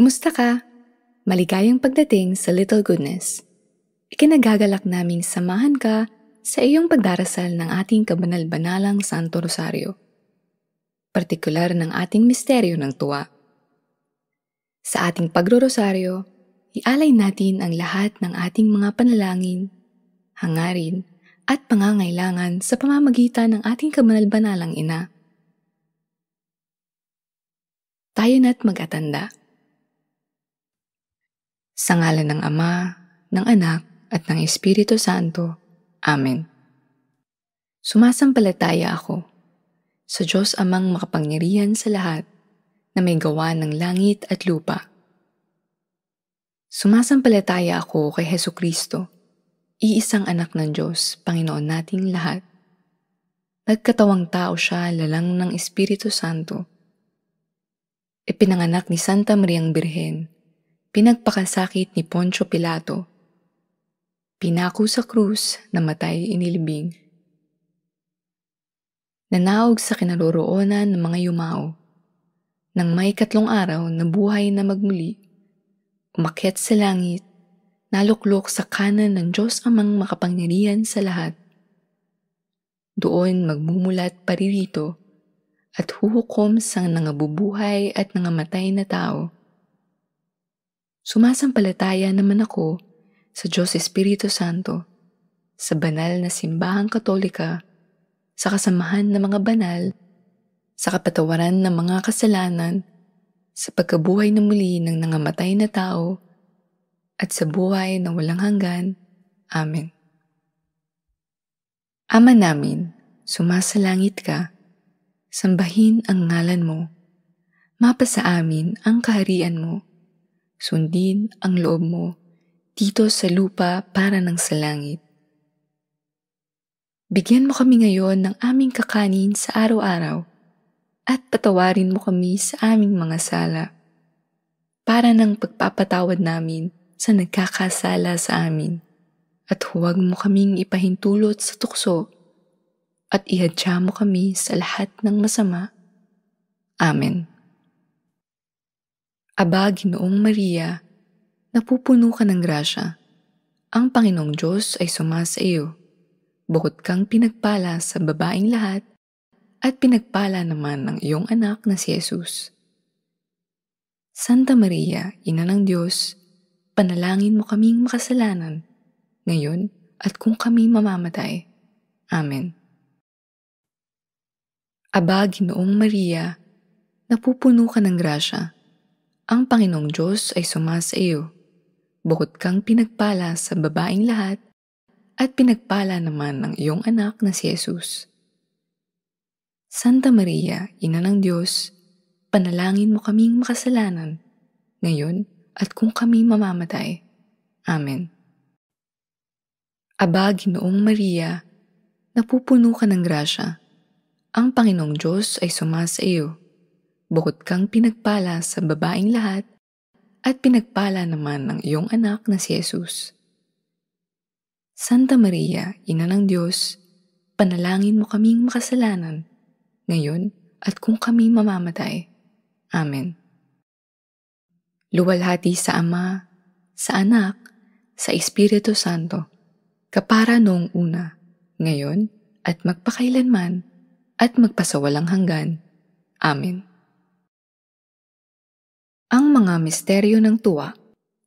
Kumusta ka? Maligayang pagdating sa Little Goodness. Ikinagagalak naming samahan ka sa iyong pagdarasal ng ating kabanal-banalang Santo Rosario. Partikular ng ating misteryo ng tuwa. Sa ating pagro-rosaryo, ialay natin ang lahat ng ating mga panalangin, hangarin, at pangangailangan sa pamamagitan ng ating kabanal-banalang ina. Tayo na't mag-atanda. Sa ngalan ng Ama, ng Anak, at ng Espiritu Santo. Amen. Sumasampalataya ako sa Diyos amang makapangyarihan sa lahat na may gawa ng langit at lupa. Sumasampalataya ako kay Heso Kristo, iisang anak ng Diyos, Panginoon nating lahat. Nagkatawang tao siya lalang ng Espiritu Santo. Ipinanganak ni Santa Mariang Birhen, pinagpakasakit ni Poncio Pilato, pinako sa krus, namatay inilibing. Nanaog sa kinaroroonan ng mga yumao, nang may katlong araw na buhay na magmuli, umakyat sa langit, naluklok sa kanan ng Diyos amang makapangyarihan sa lahat. Doon magmumulat paririto at huhukom sa nangabubuhay at nangamatay na tao Sumasampalataya naman ako sa Diyos Espiritu Santo, sa banal na simbahang katolika, sa kasamahan ng mga banal, sa kapatawaran ng mga kasalanan, sa pagkabuhay na muli ng nangamatay na tao, at sa buhay na walang hanggan. Amen. Ama namin, sumasalangit ka, sambahin ang ngalan mo, mapasa amin ang kaharian mo, sundin ang loob mo dito sa lupa para ng sa langit. Bigyan mo kami ngayon ng aming kakanin sa araw-araw at patawarin mo kami sa aming mga sala para ng pagpapatawad namin sa nagkakasala sa amin at huwag mo kaming ipahintulot sa tukso at ihadya mo kami sa lahat ng masama. Amen. Aba, Ginoong Maria, napupuno ka ng grasya. Ang Panginoong Diyos ay sumasa iyo. Bukod kang pinagpala sa babaing lahat, at pinagpala naman ng iyong anak na si Jesus. Santa Maria, Ina ng Diyos, panalangin mo kaming makasalanan, ngayon at kung kami mamamatay. Amen. Aba, Ginoong Maria, napupuno ka ng grasya ang Panginoong Diyos ay sumasa iyo. Bukod kang pinagpala sa babaing lahat, at pinagpala naman ng iyong anak na si Jesus. Santa Maria, Ina ng Diyos, panalangin mo kaming makasalanan, ngayon at kung kami mamamatay. Amen. Aba, Ginoong Maria, napupuno ka ng grasya. Ang Panginoong Diyos ay sumasa iyo bukod kang pinagpala sa babaing lahat, at pinagpala naman ng iyong anak na si Jesus. Santa Maria, Ina ng Diyos, panalangin mo kaming makasalanan, ngayon at kung kami mamamatay. Amen. Luwalhati sa Ama, sa Anak, sa Espiritu Santo, kapara noong una, ngayon, at magpakailanman, at magpasawalang hanggan. Amen. Ang mga misteryo ng tuwa.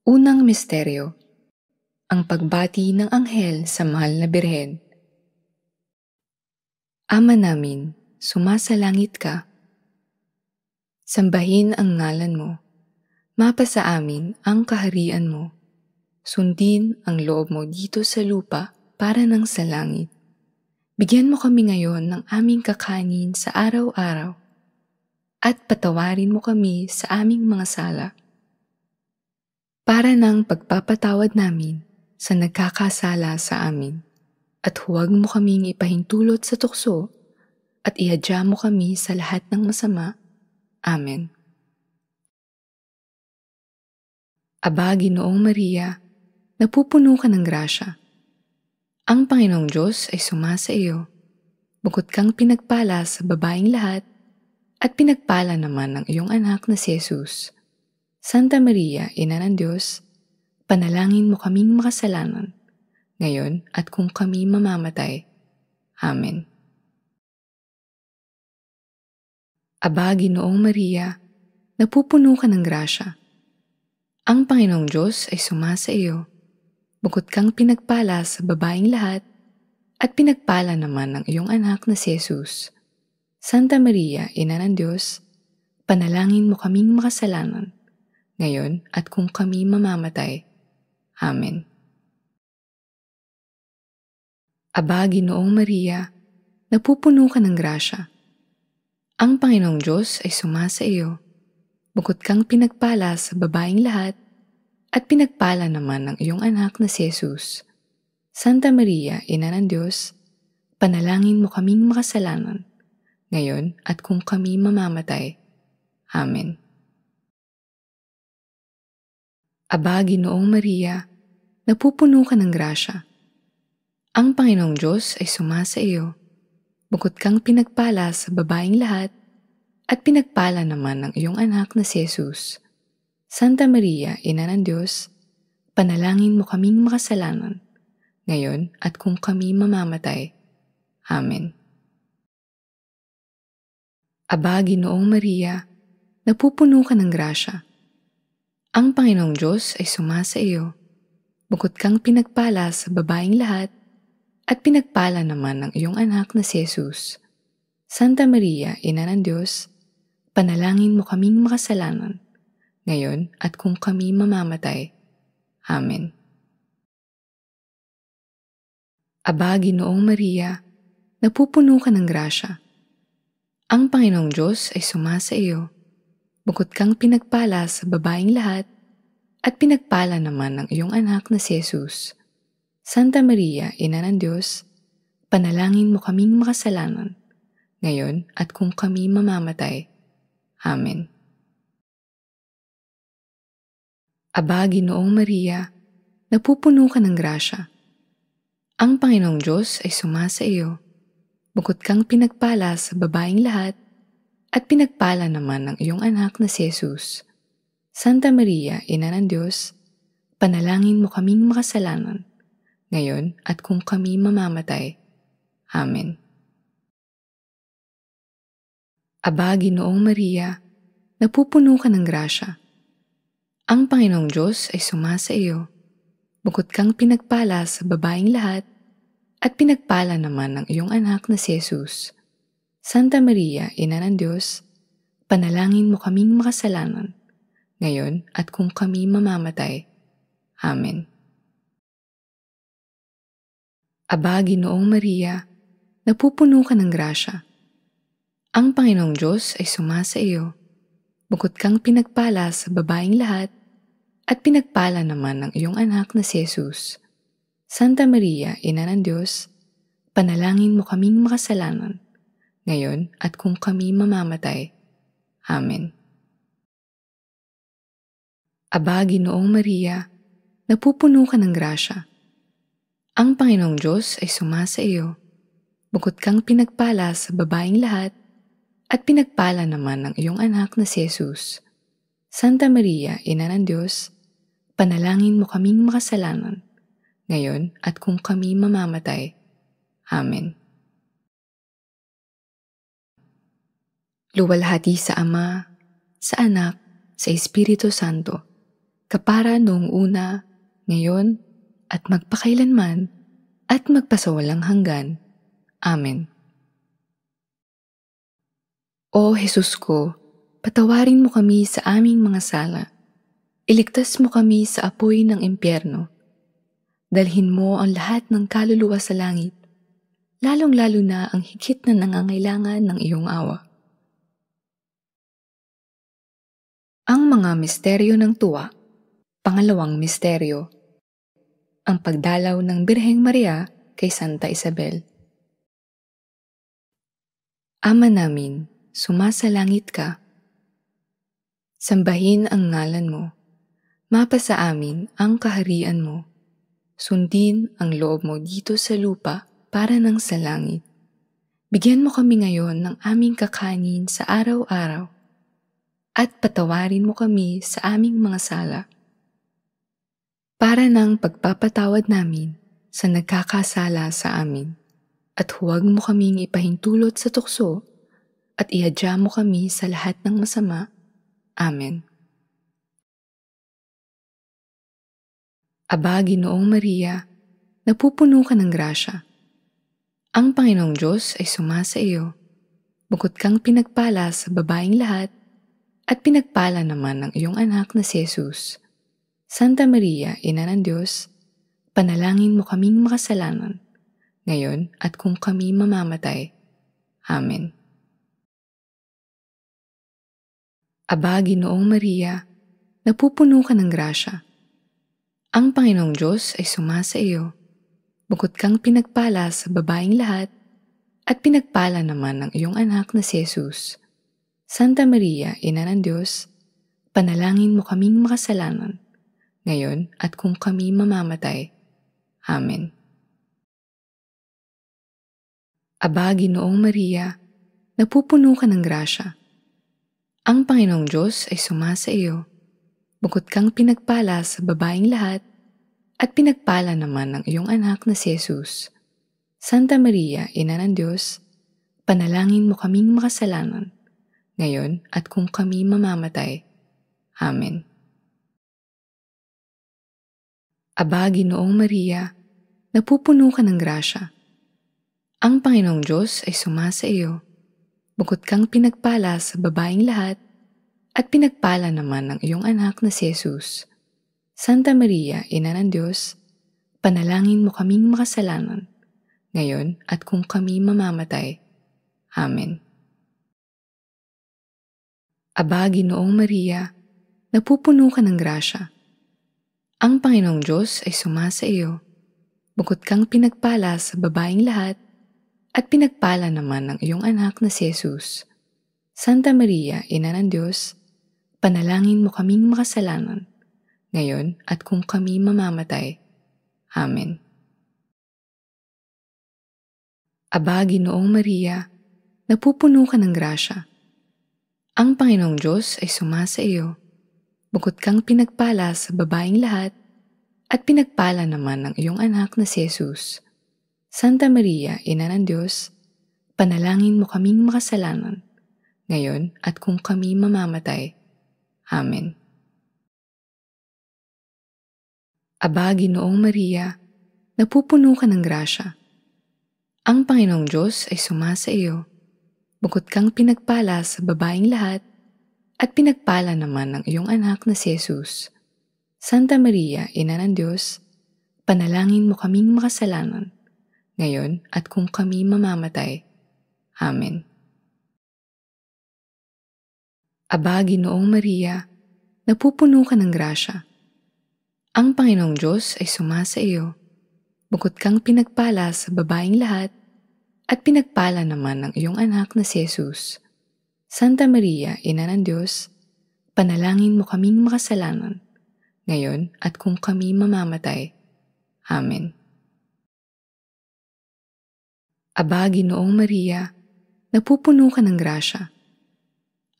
Unang misteryo. Ang pagbati ng anghel sa mahal na birhen. Ama namin, sumasalangit ka. Sambahin ang ngalan mo. Mapa sa amin ang kaharian mo. Sundin ang loob mo dito sa lupa para ng sa langit. Bigyan mo kami ngayon ng aming kakanin sa araw-araw at patawarin mo kami sa aming mga sala. Para ng pagpapatawad namin sa nagkakasala sa amin at huwag mo kaming ipahintulot sa tukso at ihadya mo kami sa lahat ng masama. Amen. Aba, Ginoong Maria, napupuno ka ng grasya. Ang Panginoong Diyos ay sumasa iyo. Bukod kang pinagpala sa babaeng lahat, at pinagpala naman ng iyong anak na si Jesus. Santa Maria, Ina ng Diyos, panalangin mo kaming makasalanan, ngayon at kung kami mamamatay. Amen. Aba, Ginoong Maria, napupuno ka ng grasya. Ang Panginoong Diyos ay sumasa iyo. Bukod kang pinagpala sa babaeng lahat, at pinagpala naman ng iyong anak na si Jesus. Santa Maria, Ina ng Diyos, panalangin mo kaming makasalanan, ngayon at kung kami mamamatay. Amen. Aba, Ginoong Maria, napupuno ka ng grasya. Ang Panginoong Diyos ay sumasa iyo. Bukod kang pinagpala sa babaeng lahat, at pinagpala naman ng iyong anak na si Jesus. Santa Maria, Ina ng Diyos, panalangin mo kaming makasalanan, ngayon at kung kami mamamatay. Amen. Aba, Ginoong Maria, napupuno ka ng grasya. Ang Panginoong Diyos ay sumasa iyo. Bukod kang pinagpala sa babaeng lahat, at pinagpala naman ng iyong anak na si Jesus. Santa Maria, Ina ng Diyos, panalangin mo kaming makasalanan, ngayon at kung kami mamamatay. Amen. Aba, Ginoong Maria, napupuno ka ng grasya. Ang Panginoong Diyos ay sumasa iyo. Bukod kang pinagpala sa babaeng lahat, at pinagpala naman ng iyong anak na si Jesus. Santa Maria, Ina ng Diyos, panalangin mo kaming makasalanan, ngayon at kung kami mamamatay. Amen. Aba, Ginoong Maria, napupuno ka ng grasya. Ang Panginoong Diyos ay sumasa iyo. Bukod kang pinagpala sa babaeng lahat, at pinagpala naman ng iyong anak na si Jesus. Santa Maria, Ina ng Diyos, panalangin mo kaming makasalanan, ngayon at kung kami mamamatay. Amen. Aba, Ginoong Maria, napupuno ka ng grasya. Ang Panginoong Diyos ay sumasa iyo bukod kang pinagpala sa babaeng lahat, at pinagpala naman ng iyong anak na si Jesus. Santa Maria, Ina ng Diyos, panalangin mo kaming makasalanan, ngayon at kung kami mamamatay. Amen. Aba, Ginoong Maria, napupuno ka ng grasya. Ang Panginoong Diyos ay sumasa iyo. Bukod kang pinagpala sa babaeng lahat, at pinagpala naman ng iyong anak na si Jesus. Santa Maria, Ina ng Diyos, panalangin mo kaming makasalanan, ngayon at kung kami mamamatay. Amen. Aba, Ginoong Maria, napupuno ka ng grasya. Ang Panginoong Diyos ay sumasa iyo. Bukod kang pinagpala sa babaeng lahat, at pinagpala naman ng iyong anak na si Jesus. Santa Maria, Ina ng Diyos, panalangin mo kaming makasalanan, ngayon at kung kami mamamatay. Amen. Aba, Ginoong Maria, napupuno ka ng grasya. Ang Panginoong Diyos ay sumasa iyo. Bukod kang pinagpala sa babaeng lahat, at pinagpala naman ng iyong anak na si Jesus. Santa Maria, Ina ng Diyos, panalangin mo kaming makasalanan, ngayon at kung kami mamamatay. Amen. Luwalhati sa Ama, sa Anak, sa Espiritu Santo, kapara noong una, ngayon, at magpakailanman, at magpasawalang hanggan. Amen. O Jesus ko, patawarin mo kami sa aming mga sala. Iligtas mo kami sa apoy ng impyerno Dalhin mo ang lahat ng kaluluwa sa langit, lalong-lalo na ang higit na nangangailangan ng iyong awa. Ang mga misteryo ng tuwa, pangalawang misteryo, ang pagdalaw ng Birheng Maria kay Santa Isabel. Ama namin, sumasalangit ka. Sambahin ang ngalan mo. Mapa sa amin ang kaharian mo Sundin ang loob mo dito sa lupa para ng sa langit. Bigyan mo kami ngayon ng aming kakanin sa araw-araw. at patawarin mo kami sa aming mga sala. Para ng pagpapatawad namin sa nagkakasala sa amin at huwag mo kaming ipahintulot sa tukso at ihadya mo kami sa lahat ng masama. Amen. Aba, Ginoong Maria, napupuno ka ng grasya. Ang Panginoong Diyos ay sumasa iyo. Bukod kang pinagpala sa babaeng lahat, at pinagpala naman ng iyong anak na si Jesus. Santa Maria, Ina ng Diyos, panalangin mo kaming makasalanan, ngayon at kung kami mamamatay. Amen. Aba, Ginoong Maria, napupuno ka ng grasya. Ang Panginoong Diyos ay sumasa iyo. Bukod kang pinagpala sa babaeng lahat, at pinagpala naman ng iyong anak na si Jesus. Santa Maria, Ina ng Diyos, panalangin mo kaming makasalanan, ngayon at kung kami mamamatay. Amen. Aba, Ginoong Maria, napupuno ka ng grasya. Ang Panginoong Diyos ay sumasa iyo. Bukod kang pinagpala sa babaeng lahat, at pinagpala naman ng iyong anak na si Jesus. Santa Maria, Ina ng Diyos, panalangin mo kaming makasalanan, ngayon at kung kami mamamatay. Amen. Aba, Ginoong Maria, napupuno ka ng grasya. Ang Panginoong Diyos ay sumasa iyo. Bukod kang pinagpala sa babaeng lahat, at pinagpala naman ng iyong anak na si Jesus. Santa Maria, Ina ng Diyos, panalangin mo kaming makasalanan, ngayon at kung kami mamamatay. Amen. Aba, Ginoong Maria, napupuno ka ng grasya. Ang Panginoong Diyos ay sumasa iyo. Bukod kang pinagpala sa babaeng lahat, at pinagpala naman ng iyong anak na si Jesus. Santa Maria, Ina ng Diyos, panalangin mo kaming makasalanan, ngayon at kung kami mamamatay. Amen. Aba, Ginoong Maria, napupuno ka ng grasya. Ang Panginoong Diyos ay sumasa iyo. Bukod kang pinagpala sa babaeng lahat, at pinagpala naman ng iyong anak na si Jesus. Santa Maria, Ina ng Diyos, panalangin mo kaming makasalanan, ngayon at kung kami mamamatay. Amen. Aba, Ginoong Maria, napupuno ka ng grasya. Ang Panginoong Diyos ay sumasa iyo. Bukod kang pinagpala sa babaeng lahat, at pinagpala naman ng iyong anak na si Jesus. Santa Maria, Ina ng Diyos, panalangin mo kaming makasalanan, ngayon at kung kami mamamatay. Amen. Aba, Ginoong Maria, napupuno ka ng grasya. Ang Panginoong Diyos ay sumasa iyo. Bukod kang pinagpala sa babaeng lahat, at pinagpala naman ng iyong anak na si Jesus. Santa Maria, Ina ng Diyos, panalangin mo kaming makasalanan, ngayon at kung kami mamamatay. Amen. Aba, Ginoong Maria, napupuno ka ng grasya.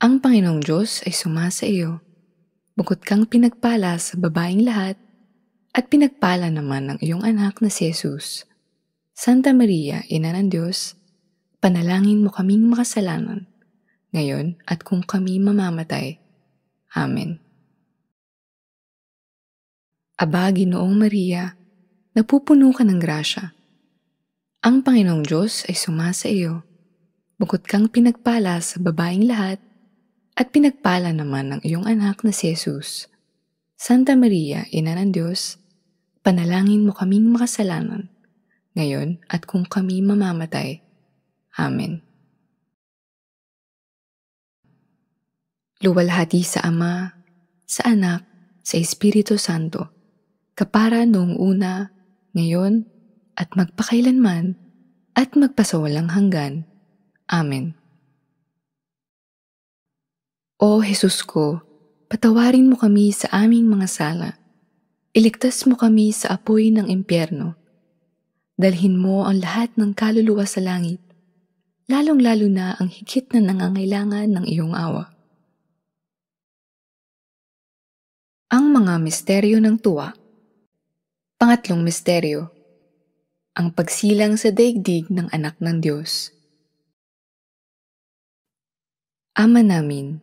Ang Panginoong Diyos ay sumasa iyo. Bukod kang pinagpala sa babaeng lahat, at pinagpala naman ng iyong anak na si Jesus. Santa Maria, Ina ng Diyos, panalangin mo kaming makasalanan, ngayon at kung kami mamamatay. Amen. Aba, Ginoong Maria, napupuno ka ng grasya. Ang Panginoong Diyos ay sumasa iyo. Bukod kang pinagpala sa babaeng lahat, at pinagpala naman ng iyong anak na si Jesus. Santa Maria, Ina ng Diyos, panalangin mo kaming makasalanan, ngayon at kung kami mamamatay. Amen. Luwalhati sa Ama, sa Anak, sa Espiritu Santo, kapara noong una, ngayon, at magpakailanman, at magpasawalang hanggan. Amen. O Jesus ko, patawarin mo kami sa aming mga sala. Iligtas mo kami sa apoy ng impyerno. Dalhin mo ang lahat ng kaluluwa sa langit, lalong-lalo na ang higit na nangangailangan ng iyong awa. Ang mga misteryo ng tuwa. Pangatlong misteryo. Ang pagsilang sa daigdig ng anak ng Diyos. Ama namin,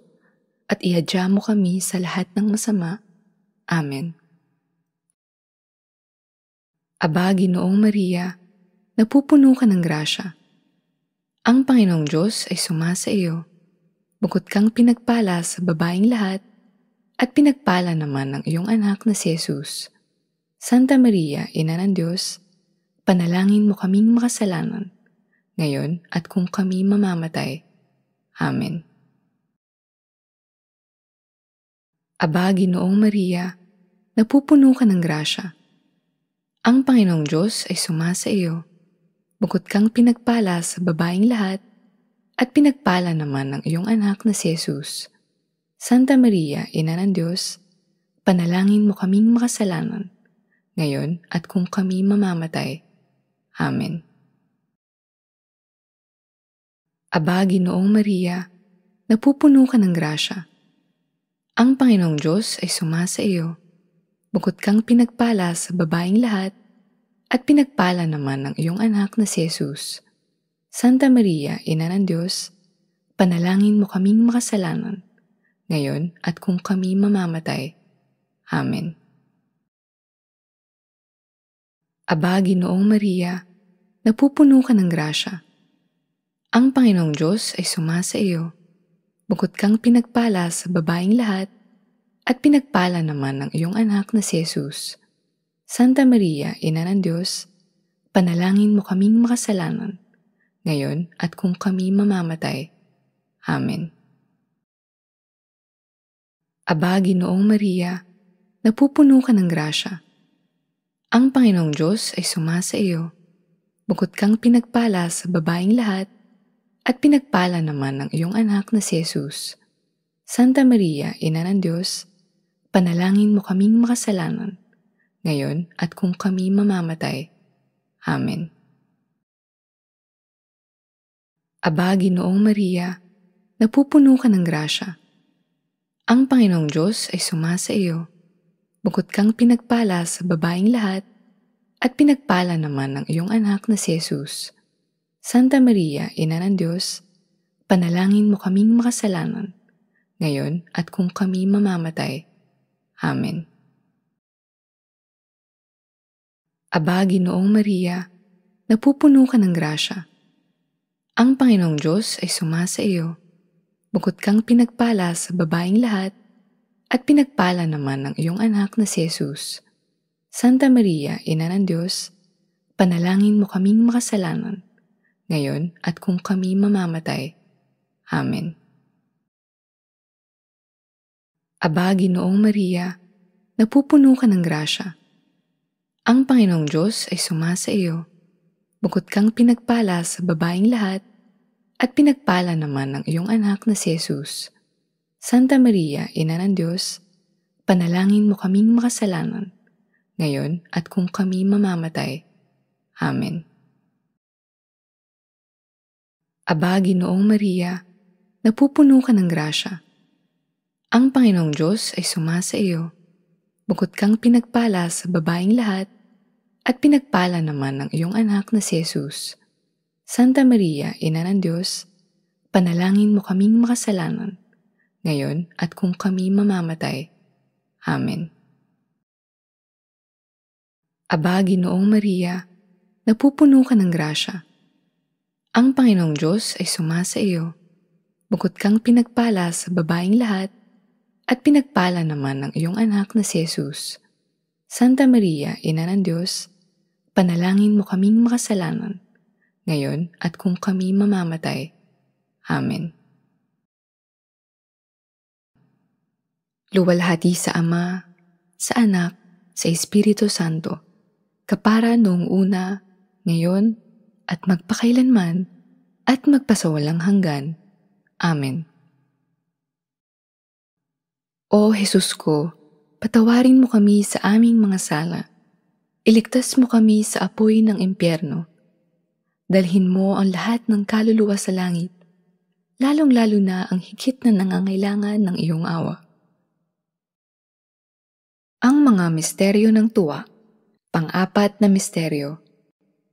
at ihadya mo kami sa lahat ng masama. Amen. Aba, Ginoong Maria, napupuno ka ng grasya. Ang Panginoong Diyos ay sumasa iyo. Bukod kang pinagpala sa babaeng lahat at pinagpala naman ng iyong anak na si Jesus. Santa Maria, Ina ng Diyos, panalangin mo kaming makasalanan, ngayon at kung kami mamamatay. Amen. Aba, Ginoong Maria, napupuno ka ng grasya. Ang Panginoong Diyos ay sumasa iyo. Bukod kang pinagpala sa babaeng lahat, at pinagpala naman ng iyong anak na si Jesus. Santa Maria, Ina ng Diyos, panalangin mo kaming makasalanan, ngayon at kung kami mamamatay. Amen. Aba, Ginoong Maria, napupuno ka ng grasya. Ang Panginoong Diyos ay sumasa iyo. Bukod kang pinagpala sa babaeng lahat, at pinagpala naman ng iyong anak na si Jesus. Santa Maria, Ina ng Diyos, panalangin mo kaming makasalanan, ngayon at kung kami mamamatay. Amen. Aba, Ginoong Maria, napupuno ka ng grasya. Ang Panginoong Diyos ay sumasa iyo. Bukod kang pinagpala sa babaeng lahat, at pinagpala naman ng iyong anak na si Jesus. Santa Maria, Ina ng Diyos, panalangin mo kaming makasalanan, ngayon at kung kami mamamatay. Amen. Aba, Ginoong Maria, napupuno ka ng grasya. Ang Panginoong Diyos ay sumasa iyo. Bukod kang pinagpala sa babaeng lahat, at pinagpala naman ng iyong anak na si Jesus. Santa Maria, Ina ng Diyos, panalangin mo kaming makasalanan, ngayon at kung kami mamamatay. Amen. Aba, Ginoong Maria, napupuno ka ng grasya. Ang Panginoong Diyos ay sumasa iyo. Bukod kang pinagpala sa babaeng lahat, at pinagpala naman ng iyong anak na si Jesus. Santa Maria, Ina ng Diyos, panalangin mo kaming makasalanan, ngayon at kung kami mamamatay. Amen. Aba, Ginoong Maria, napupuno ka ng grasya. Ang Panginoong Diyos ay sumasa iyo Bukod kang pinagpala sa babaeng lahat, at pinagpala naman ng iyong anak na si Jesus. Santa Maria, Ina ng Diyos, panalangin mo kaming makasalanan, ngayon at kung kami mamamatay. Amen. Aba, Ginoong Maria, napupuno ka ng grasya. Ang Panginoong Diyos ay sumasa iyo. Bukod kang pinagpala sa babaeng lahat, at pinagpala naman ng iyong anak na si Jesus. Santa Maria, Ina ng Diyos, panalangin mo kaming makasalanan, ngayon at kung kami mamamatay. Amen. Aba, Ginoong Maria, napupuno ka ng grasya. Ang Panginoong Diyos ay sumasa iyo. Bukod kang pinagpala sa babaeng lahat, at pinagpala naman ng iyong anak na si Jesus. Santa Maria, Ina ng Diyos, panalangin mo kaming makasalanan, ngayon at kung kami mamamatay. Amen. Aba, Ginoong Maria, napupuno ka ng grasya. Ang Panginoong Diyos ay sumasa iyo. Bukod kang pinagpala sa babaeng lahat, at pinagpala naman ng iyong anak na si Jesus. Santa Maria, Ina ng Diyos, panalangin mo kaming makasalanan, ngayon at kung kami mamamatay. Amen. Luwalhati sa Ama, sa Anak, sa Espiritu Santo, kapara noong una, ngayon, at magpakailanman, at magpasawalang hanggan. Amen. O Jesus ko, patawarin mo kami sa aming mga sala. Iligtas mo kami sa apoy ng impyerno. Dalhin mo ang lahat ng kaluluwa sa langit, lalong-lalo na ang higit na nangangailangan ng iyong awa. Ang mga misteryo ng tuwa, pang-apat na misteryo,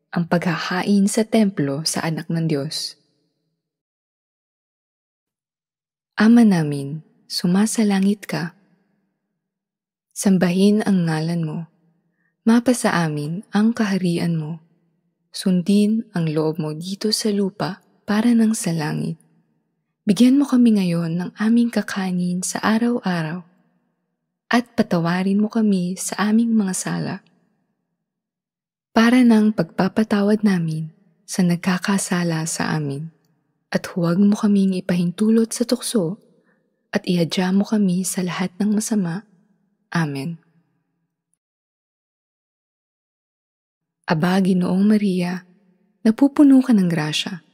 ang paghahain sa templo sa anak ng Diyos. Ama namin, sumasalangit ka. Sambahin ang ngalan mo. Mapa sa amin ang kaharian mo. Sundin ang loob mo dito sa lupa para ng sa langit. Bigyan mo kami ngayon ng aming kakanin sa araw-araw at patawarin mo kami sa aming mga sala para ng pagpapatawad namin sa nagkakasala sa amin at huwag mo kaming ipahintulot sa tukso at ihadya mo kami sa lahat ng masama. Amen. Aba, Ginoong Maria, napupuno ka ng grasya.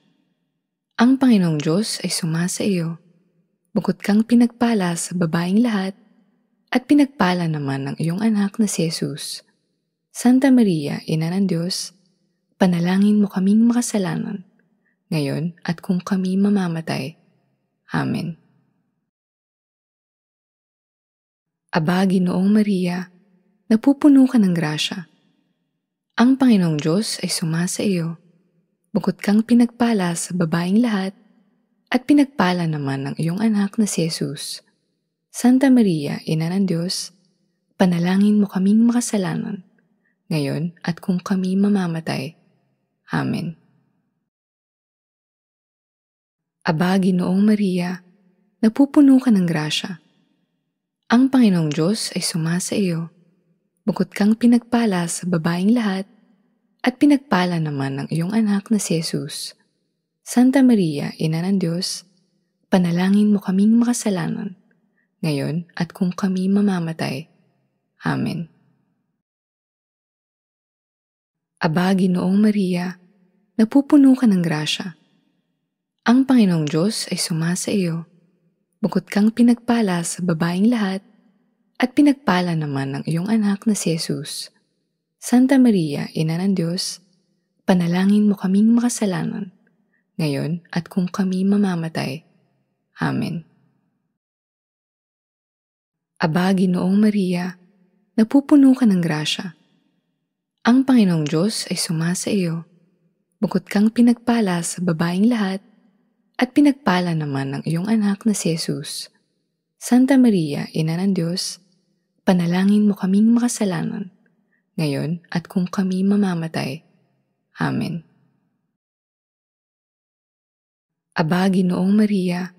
Ang Panginoong Diyos ay sumasa iyo. Bukod kang pinagpala sa babaeng lahat, at pinagpala naman ng iyong anak na si Jesus. Santa Maria, Ina ng Diyos, panalangin mo kaming makasalanan, ngayon at kung kami mamamatay. Amen. Aba, Ginoong Maria, napupuno ka ng grasya. Ang Panginoong Diyos ay sumasa iyo. Bukod kang pinagpala sa babaeng lahat, at pinagpala naman ng iyong anak na si Jesus. Santa Maria, Ina ng Diyos, panalangin mo kaming makasalanan, ngayon at kung kami mamamatay. Amen. Aba, Ginoong Maria, napupuno ka ng grasya. Ang Panginoong Diyos ay sumasa iyo. Bukod kang pinagpala sa babaeng lahat, at pinagpala naman ng iyong anak na si Jesus. Santa Maria, Ina ng Diyos, panalangin mo kaming makasalanan, ngayon at kung kami mamamatay. Amen. Aba, Ginoong Maria, napupuno ka ng grasya. Ang Panginoong Diyos ay sumasa iyo bukod kang pinagpala sa babaeng lahat, at pinagpala naman ng iyong anak na si Jesus. Santa Maria, Ina ng Diyos, panalangin mo kaming makasalanan, ngayon at kung kami mamamatay. Amen. Aba, Ginoong Maria, napupuno ka ng grasya. Ang Panginoong Diyos ay sumasa iyo. Bukod kang pinagpala sa babaeng lahat, at pinagpala naman ng iyong anak na si Jesus. Santa Maria, Ina ng Diyos, panalangin mo kaming makasalanan, ngayon at kung kami mamamatay. Amen. Aba, Ginoong Maria,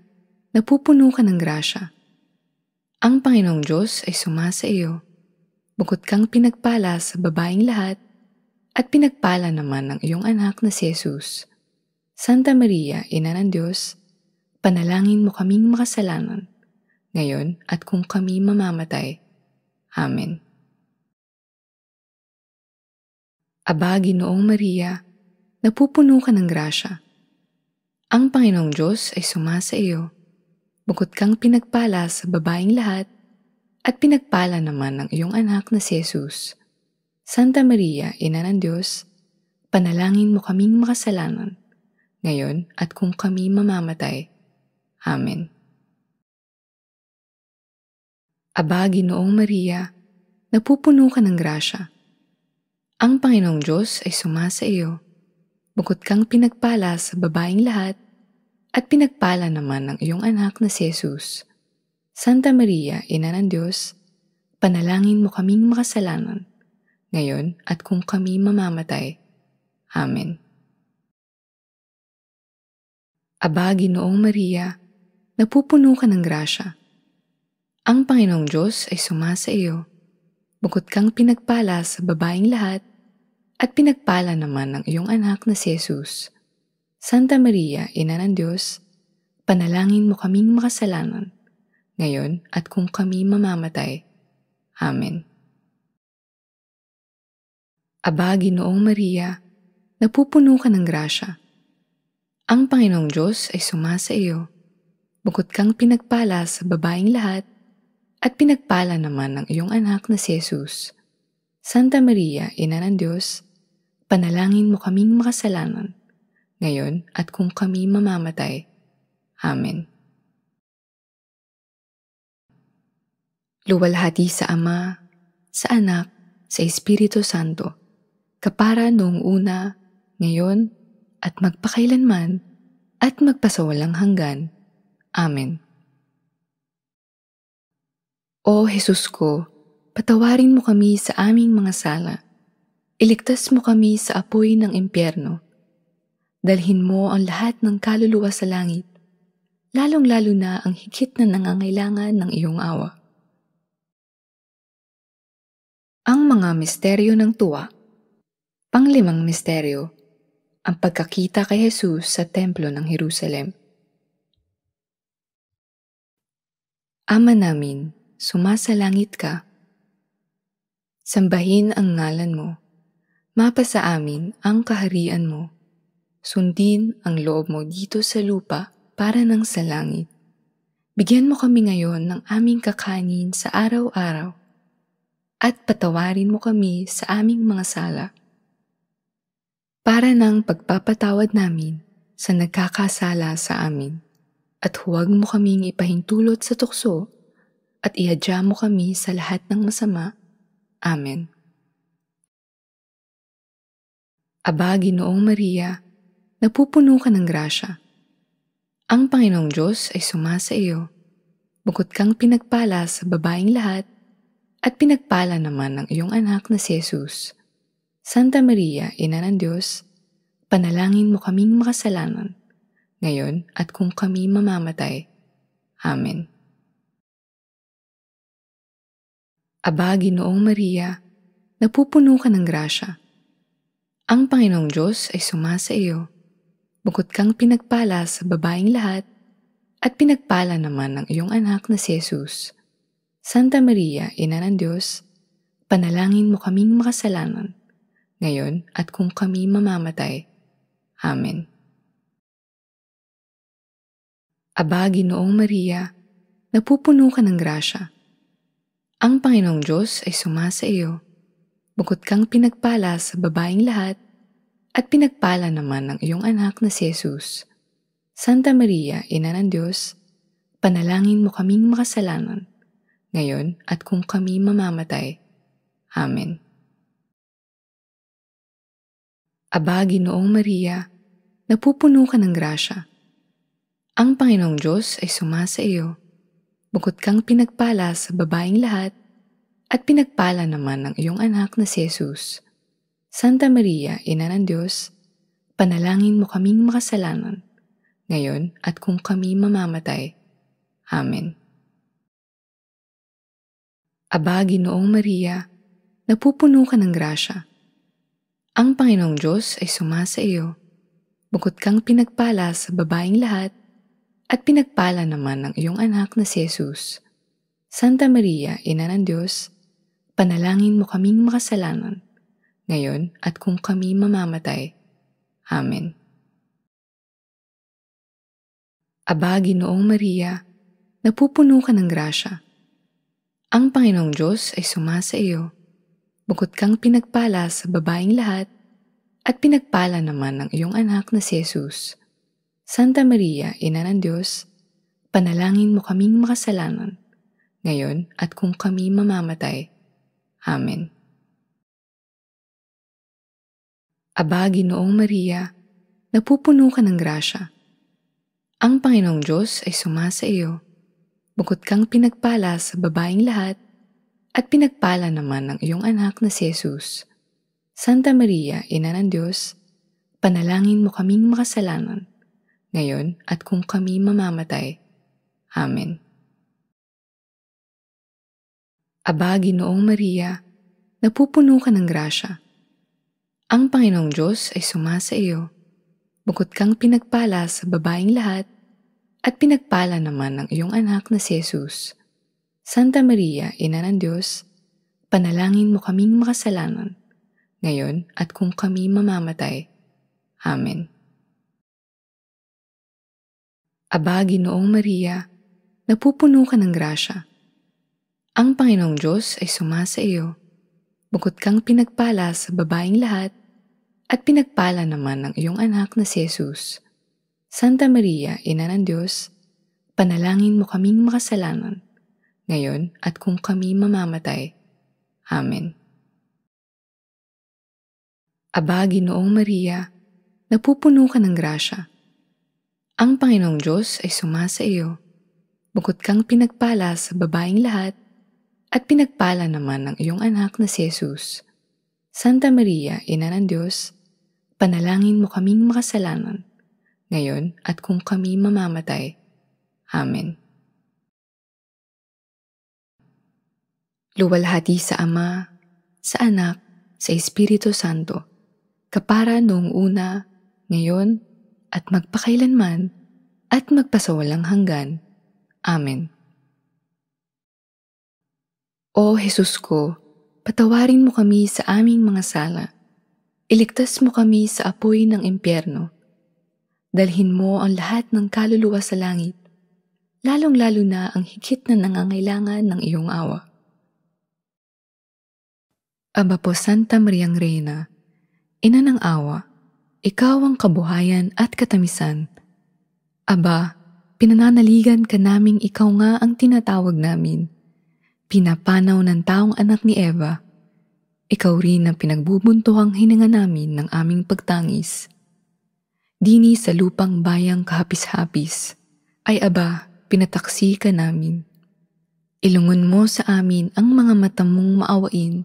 napupuno ka ng grasya. Ang Panginoong Diyos ay sumasa iyo. Bukod kang pinagpala sa babaeng lahat, at pinagpala naman ng iyong anak na si Jesus. Santa Maria, Ina ng Diyos, panalangin mo kaming makasalanan, ngayon at kung kami mamamatay. Amen. Aba, Ginoong Maria, napupuno ka ng grasya. Ang Panginoong Diyos ay sumasa iyo. Bukod kang pinagpala sa babaeng lahat, at pinagpala naman ng iyong anak na si Jesus. Santa Maria, Ina ng Diyos, panalangin mo kaming makasalanan, ngayon at kung kami mamamatay. Amen. Aba, Ginoong Maria, napupuno ka ng grasya. Ang Panginoong Diyos ay sumasa iyo. Bukod kang pinagpala sa babaeng lahat, at pinagpala naman ng iyong anak na si Jesus. Santa Maria, Ina ng Diyos, panalangin mo kaming makasalanan, ngayon at kung kami mamamatay. Amen. Aba, Ginoong Maria, napupuno ka ng grasya. Ang Panginoong Diyos ay sumasa iyo. Bukod kang pinagpala sa babaeng lahat, at pinagpala naman ng iyong anak na si Jesus. Santa Maria, Ina ng Diyos, panalangin mo kaming makasalanan, ngayon at kung kami mamamatay. Amen. Aba, Ginoong Maria, napupuno ka ng grasya. Ang Panginoong Diyos ay sumasa iyo. Bukod kang pinagpala sa babaeng lahat, at pinagpala naman ng iyong anak na si Jesus. Santa Maria, Ina ng Diyos, panalangin mo kaming makasalanan, ngayon at kung kami mamamatay. Amen. Luwalhati sa Ama, sa Anak, sa Espiritu Santo, kapara noong una, ngayon, at magpakailanman, at magpasawalang hanggan. Amen. O Jesus ko, patawarin mo kami sa aming mga sala. Iligtas mo kami sa apoy ng impyerno. Dalhin mo ang lahat ng kaluluwa sa langit, lalong-lalo na ang higit na nangangailangan ng iyong awa. Ang mga misteryo ng tuwa Panglimang misteryo, ang pagkakita kay Jesus sa templo ng Jerusalem. Ama namin, sumasalangit ka. Sambahin ang ngalan mo. Mapa sa amin ang kaharian mo. Sundin ang loob mo dito sa lupa para ng sa langit. Bigyan mo kami ngayon ng aming kakanin sa araw-araw at patawarin mo kami sa aming mga sala. Para ng pagpapatawad namin sa nagkakasala sa amin at huwag mo kaming ipahintulot sa tukso at ihadya mo kami sa lahat ng masama. Amen. Aba, Ginoong Maria, napupuno ka ng grasya. Ang Panginoong Diyos ay sumasa iyo. Bukod kang pinagpala sa babaeng lahat, at pinagpala naman ng iyong anak na si Jesus. Santa Maria, Ina ng Diyos, panalangin mo kaming makasalanan, ngayon at kung kami mamamatay. Amen. Aba, Ginoong Maria, napupuno ka ng grasya. Ang Panginoong Diyos ay sumasa iyo. Bukod kang pinagpala sa babaeng lahat, at pinagpala naman ng iyong anak na si Jesus. Santa Maria, Ina ng Diyos, panalangin mo kaming makasalanan, ngayon at kung kami mamamatay. Amen. Aba, Ginoong Maria, napupuno ka ng grasya. Ang Panginoong Diyos ay sumasa iyo. Bukod kang pinagpala sa babaeng lahat, at pinagpala naman ng iyong anak na si Jesus. Santa Maria, Ina ng Diyos, panalangin mo kaming makasalanan, ngayon at kung kami mamamatay. Amen. Aba, Ginoong Maria, napupuno ka ng grasya. Ang Panginoong Diyos ay sumasa iyo. Bukod kang pinagpala sa babaeng lahat, at pinagpala naman ng iyong anak na si Jesus. Santa Maria, Ina ng Diyos, panalangin mo kaming makasalanan, ngayon at kung kami mamamatay. Amen. Aba, Ginoong Maria, napupuno ka ng grasya. Ang Panginoong Diyos ay sumasa iyo. Bukod kang pinagpala sa babaeng lahat, at pinagpala naman ng iyong anak na si Jesus. Santa Maria, Ina ng Diyos, panalangin mo kaming makasalanan, ngayon at kung kami mamamatay. Amen. Aba, Ginoong Maria, napupuno ka ng grasya. Ang Panginoong Diyos ay sumasa iyo. Bukod kang pinagpala sa babaeng lahat, at pinagpala naman ng iyong anak na si Jesus. Santa Maria, Ina ng Diyos, panalangin mo kaming makasalanan, ngayon at kung kami mamamatay. Amen. Aba, Ginoong Maria, napupuno ka ng grasya. Ang Panginoong Diyos ay sumasa iyo Bukod kang pinagpala sa babaeng lahat, at pinagpala naman ng iyong anak na si Jesus. Santa Maria, Ina ng Diyos, panalangin mo kaming makasalanan, ngayon at kung kami mamamatay. Amen. Aba, Ginoong Maria, napupuno ka ng grasya. Ang Panginoong Diyos ay sumasa iyo. Bukod kang pinagpala sa babaeng lahat, at pinagpala naman ng iyong anak na si Jesus. Santa Maria, Ina ng Diyos, Panalangin mo kaming makasalanan, ngayon at kung kami mamamatay. Amen. Aba, Ginoong Maria, napupuno ka ng grasya. Ang Panginoong Diyos ay sumasa iyo. Bukod kang pinagpala sa babaeng lahat, at pinagpala naman ng iyong anak na si Jesus. Santa Maria, Ina ng Diyos, panalangin mo kaming makasalanan, ngayon at kung kami mamamatay. Amen. Aba, Ginoong Maria, napupuno ka ng grasya. Ang Panginoong Diyos ay sumasa iyo. Bukod kang pinagpala sa babaeng lahat, at pinagpala naman ng iyong anak na si Jesus. Santa Maria, Ina ng Diyos, panalangin mo kaming makasalanan, ngayon at kung kami mamamatay. Amen. Luwalhati sa Ama, sa Anak, sa Espiritu Santo, kapara noong una, ngayon, at magpakailanman, at magpasawalang hanggan. Amen. O Jesus ko, patawarin mo kami sa aming mga sala. Iligtas mo kami sa apoy ng impyerno. Dalhin mo ang lahat ng kaluluwa sa langit, lalong-lalo na ang higit na nangangailangan ng iyong awa. Aba po Santa Mariang Reina, Ina ng awa, ikaw ang kabuhayan at katamisan. Aba, pinananaligan ka naming ikaw nga ang tinatawag namin. Pinapanaw ng taong anak ni Eva. Ikaw rin ang pinagbubuntuhang hininga namin ng aming pagtangis. Dini sa lupang bayang kahapis-hapis, ay aba, pinataksi ka namin. Ilungon mo sa amin ang mga mata mong maawain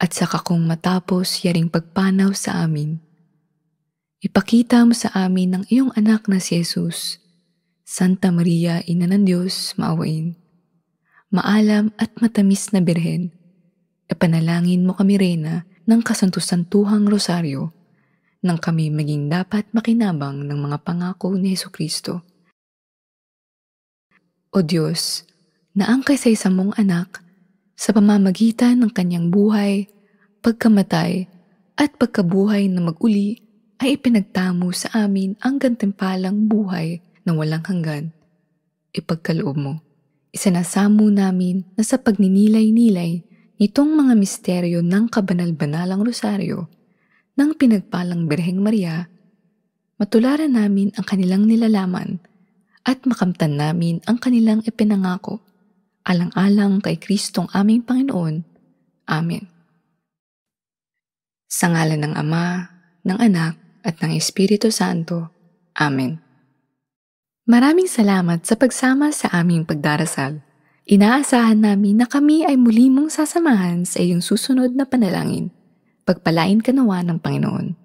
at saka kung matapos yaring pagpanaw sa amin. Ipakita mo sa amin ng iyong anak na si Jesus, Santa Maria, Ina ng Diyos, maawain. Maalam at matamis na birhen, ipanalangin mo kami rena ng kasantusantuhang rosaryo nang kami maging dapat makinabang ng mga pangako ni Yesu Kristo. O Diyos, na ang kaysaysa mong anak sa pamamagitan ng kanyang buhay, pagkamatay, at pagkabuhay na maguli ay ipinagtamo sa amin ang gantimpalang buhay na walang hanggan. Ipagkaloob mo. Isanasamo namin na sa pagninilay-nilay nitong mga misteryo ng kabanal-banalang rosaryo ng pinagpalang Birheng Maria, matularan namin ang kanilang nilalaman at makamtan namin ang kanilang ipinangako alang-alang kay Kristong aming Panginoon. Amen. Sa ngalan ng Ama, ng Anak, at ng Espiritu Santo. Amen. Maraming salamat sa pagsama sa aming pagdarasal. Inaasahan namin na kami ay muli mong sasamahan sa iyong susunod na panalangin. Pagpalain ka nawa ng Panginoon.